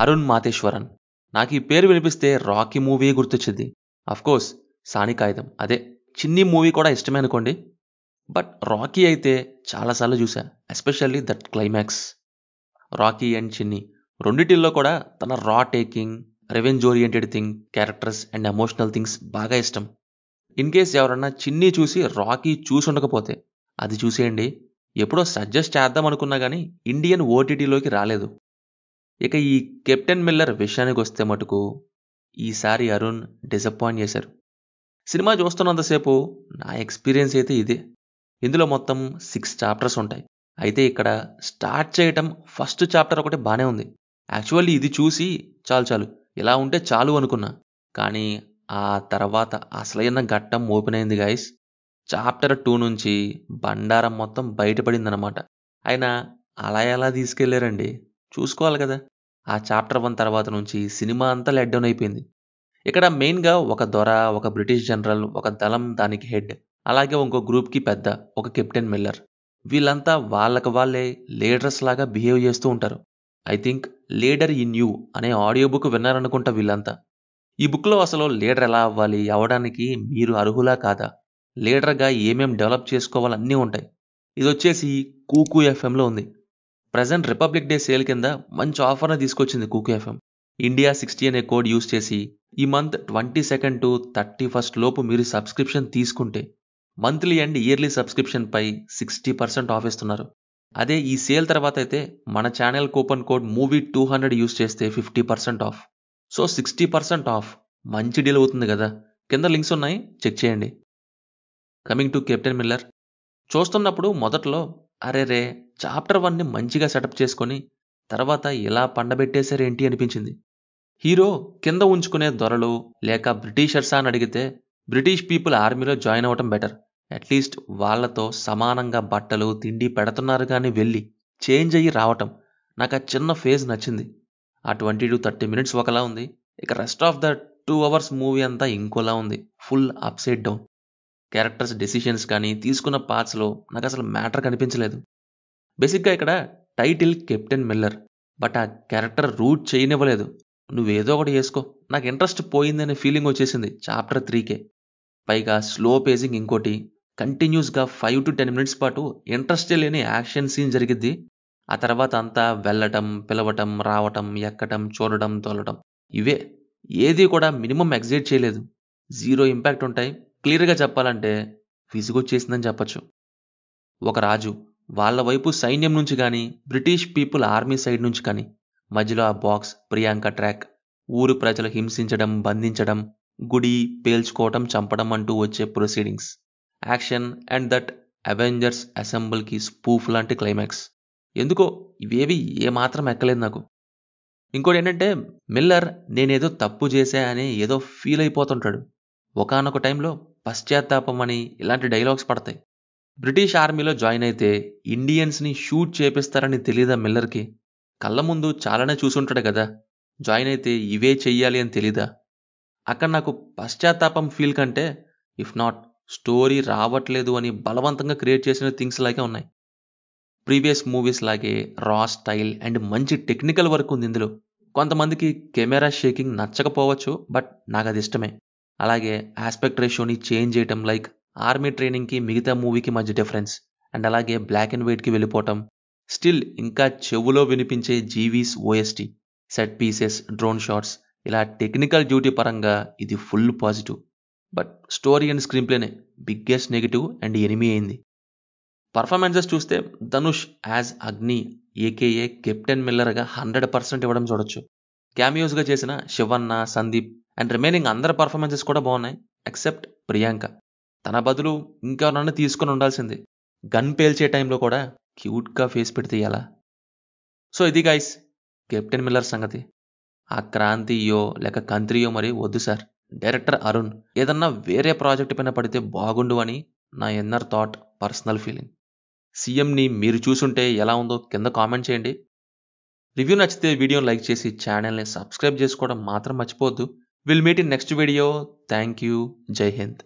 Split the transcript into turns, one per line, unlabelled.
అరుణ్ మాతేశ్వరన్. నాకు ఈ పేరు వినిపిస్తే రాకీ మూవీ గుర్తొచ్చింది. కోర్స్ సాని కాగితం. అదే చిన్ని మూవీ కూడా ఇష్టమే అనుకోండి బట్ రాకీ అయితే చాలాసార్లు చూసా especially that climax Rocky and Chinni రెండిటిల్లో కూడా తన raw taking revenge oriented thing characters and emotional things బాగా ఇష్టం. ఇన్ కేస్ ఎవరన్నా చిన్ని చూసి రాకీ చూసి ఉండకపోతే అది చూసేయండి. ఎప్పుడో సజెస్ట్ చేద్దాం అనుకున్నా కానీ ఇండియన్ ఓటీటీలోకి రాలేదు. ఇక ఈ కెప్టెన్ మిల్లర్ విషయానికి వస్తే మటుకు ఈసారి అరుణ్ డిసప్పాయింట్ చేశారు. సినిమా చూస్తున్నంతసేపు నా ఎక్స్పీరియన్స్ అయితే ఇదే. ఇందులో మొత్తం సిక్స్ చాప్టర్స్ ఉంటాయి. అయితే ఇక్కడ స్టార్ట్ చేయటం ఫస్ట్ చాప్టర్ ఒకటి బాగానే ఉంది. యాక్చువల్లీ ఇది చూసి చాలు చాలు ఇలా ఉంటే చాలు అనుకున్నా. కానీ ఆ తర్వాత అసలైన ఘట్టం ఓపెన్ అయింది గాయస్ చాప్టర్ టూ నుంచి బండారం మొత్తం బయటపడిందనమాట అయినా అలా ఎలా తీసుకెళ్ళారండి? చూసుకోవాలి కదా. ఆ చాప్టర్ వన్ తర్వాత నుంచి సినిమా అంతా లెడ్ డౌన్ అయిపోయింది. ఇక్కడ మెయిన్గా ఒక దొర ఒక బ్రిటిష్ జనరల్ ఒక దళం దానికి హెడ్ అలాగే ఇంకో గ్రూప్కి పెద్ద ఒక కెప్టెన్ మిల్లర్ వీళ్ళంతా వాళ్ళకి వాళ్ళే లీడర్స్ లాగా బిహేవ్ చేస్తూ ఉంటారు. I think leader in you అనే ఆడియో బుక్ విన్నారనుకుంటా వీళ్ళంతా. ఈ బుక్లో అసలు లీడర్ ఎలా అవ్వాలి అవడానికి మీరు అర్హులా కాదా? లీడర్గా ఏమేం డెవలప్ చేసుకోవాలన్నీ ఉంటాయి. ఇది వచ్చేసి కూకు ఎఫ్ఎంలో ఉంది. ప్రజెంట్ రిపబ్లిక్ డే సేల్ కింద మంచి ఆఫర్ని తీసుకొచ్చింది కూకు ఎఫ్ఎం. ఇండియా సిక్స్టీ అనే కోడ్ యూస్ చేసి ఈ month twenty second to thirty first లోపు మీరు సబ్స్క్రిప్షన్ తీసుకుంటే మంత్లీ అండ్ ఇయర్లీ సబ్స్క్రిప్షన్ పై సిక్స్టీ పర్సెంట్ ఆఫ్ ఇస్తున్నారు. అదే ఈ సేల్ తర్వాత అయితే మన channel coupon code movie two hundred use చేస్తే fifty percent off. So sixty percent off మంచి డీల్ అవుతుంది కదా. కింద లింక్స్ ఉన్నాయి చెక్ చేయండి. Coming to Captain Miller. చూస్తున్నప్పుడు మొదట్లో అరే రే చాప్టర్ వన్ని మంచిగా సెటప్ చేసుకొని తర్వాత ఇలా పండబెట్టేశారేంటి అనిపించింది. హీరో కింద ఉంచుకునే దొరలు లేక బ్రిటిషర్సా అని అడిగితే బ్రిటిష్ పీపుల్ ఆర్మీలో జాయిన్ అవ్వటం బెటర్. అట్లీస్ట్ వాళ్ళతో సమానంగా బట్టలు తిండి పెడుతున్నారు కానీ వెళ్ళి చేంజ్ అయ్యి రావటం నాకు ఆ చిన్న ఫేజ్ నచ్చింది. ఆ ట్వంటీ టు థర్టీ మినిట్స్ ఒకలా ఉంది. ఇక rest of the two hours movie అంతా ఇంకోలా ఉంది. Full upside down characters decisions కానీ తీసుకున్న పార్ట్స్లో నాకు అసలు మ్యాటర్ కనిపించలేదు. బేసిక్గా ఇక్కడ టైటిల్ కెప్టెన్ మిల్లర్ బట్ ఆ క్యారెక్టర్ రూట్ చేయనివ్వలేదు. నువ్వేదో ఒకటి వేసుకో నాకు ఇంట్రెస్ట్ పోయిందనే ఫీలింగ్ వచ్చేసింది చాప్టర్ త్రీకే పైగా స్లో పేజింగ్ ఇంకోటి కంటిన్యూస్గా ఫైవ్ టు టెన్ మినిట్స్ పాటు ఇంట్రెస్టే లేని యాక్షన్ సీన్ జరిగిద్ది. ఆ తర్వాత అంతా వెళ్ళటం పిలవటం రావటం ఎక్కటం చూడటం తోలటం ఇవే. ఏది కూడా మినిమం ఎగ్జైట్ చేయలేదు. జీరో ఇంపాక్ట్ ఉంటాయి. క్లియర్గా చెప్పాలంటే విసుగొచ్చేసిందని చెప్పచ్చు. ఒక రాజు వాళ్ళ వైపు సైన్యం నుంచి కానీ బ్రిటిష్ పీపుల్ ఆర్మీ సైడ్ నుంచి కానీ మధ్యలో ఆ బాక్స్ ప్రియాంక ట్రాక్ ఊరు ప్రజలు హింసించడం బంధించడం గుడి పేల్చుకోవటం చంపడం అంటూ వచ్చే proceedings action and that Avengers అసెంబ్లీకి స్పూఫ్ లాంటి క్లైమాక్స్ ఎందుకో ఇవేవి ఏమాత్రం ఎక్కలేదు నాకు. ఇంకోటి ఏంటంటే మిల్లర్ నేనేదో తప్పు చేశా అని ఏదో ఫీల్ అయిపోతుంటాడు. ఒకనొక టైంలో పశ్చాత్తాపం అని ఇలాంటి డైలాగ్స్ పడతాయి. బ్రిటిష్ ఆర్మీలో జాయిన్ అయితే ఇండియన్స్ని షూట్ చేపిస్తారని తెలీదా మిల్లర్కి? కళ్ళ ముందు చాలానే చూసుంటాడు కదా. జాయిన్ అయితే ఇవే చెయ్యాలి అని తెలీదా? అక్కడ నాకు పశ్చాత్తాపం ఫీల్ కంటే ఇఫ్ నాట్ స్టోరీ రావట్లేదు అని బలవంతంగా క్రియేట్ చేసిన థింగ్స్ లాగే ఉన్నాయి. ప్రీవియస్ మూవీస్ లాగే రా స్టైల్ అండ్ మంచి టెక్నికల్ వర్క్ ఉంది ఇందులో. కొంతమందికి కెమెరా షేకింగ్ నచ్చకపోవచ్చు బట్ నాకు అది ఇష్టమే. అలాగే ఆస్పెక్ట్ రేషియోని చేంజ్ చేయటం లైక్ ఆర్మీ ట్రైనింగ్కి మిగతా మూవీకి మధ్య డిఫరెన్స్ అండ్ అలాగే బ్లాక్ అండ్ వైట్కి వెళ్ళిపోవటం. స్టిల్ ఇంకా చెవులో వినిపించే GV's OST set pieces drone shots ఇలా టెక్నికల్ డ్యూటీ పరంగా ఇది full positive but story and screen ప్లేనే బిగ్గెస్ట్ నెగిటివ్ అండ్ ఎనిమీ అయింది. పర్ఫార్మెన్సెస్ చూస్తే Dhanush as Agni AKA captain మిల్లర్గా హండ్రెడ్ పర్సెంట్ ఇవ్వడం చూడొచ్చు. క్యామియోస్గా చేసిన శివన్న సందీప్ అండ్ రిమైనింగ్ అందరి పర్ఫార్మెన్సెస్ కూడా బాగున్నాయి ఎక్సెప్ట్ ప్రియాంక తన బదులు ఇంకా నన్ను తీసుకొని ఉండాల్సింది. గన్ పేల్చే టైంలో కూడా క్యూట్గా ఫేస్ పెడితే ఎలా? సో ఇది గైస్ కెప్టెన్ మిల్లర్ సంగతి. ఆ క్రాంతియో లేక కంత్రియో మరి వద్దు సార్ డైరెక్టర్ అరుణ్ ఏదన్నా వేరే ప్రాజెక్ట్ పైన పడితే బాగుండు అని నా ఎన్నర్ థాట్ పర్సనల్ ఫీలింగ్ సీఎంని మీరు చూసుంటే ఎలా ఉందో కింద కామెంట్ చేయండి. రివ్యూ నచ్చితే వీడియోని లైక్ చేసి ఛానల్ని సబ్స్క్రైబ్ చేసుకోవడం మాత్రం మర్చిపోవద్దు. Will meet in next video thank you Jai Hind